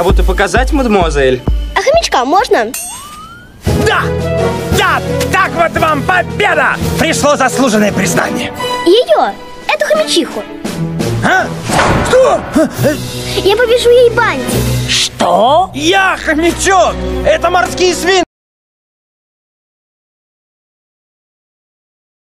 Кого-то показать, мадемуазель? А хомячка можно? Да! Да! Так вот вам победа! Пришло заслуженное признание. Ее, эту хомячиху. А? Что? Я повяжу ей бантик. Что? Я хомячок! Это морские свинки!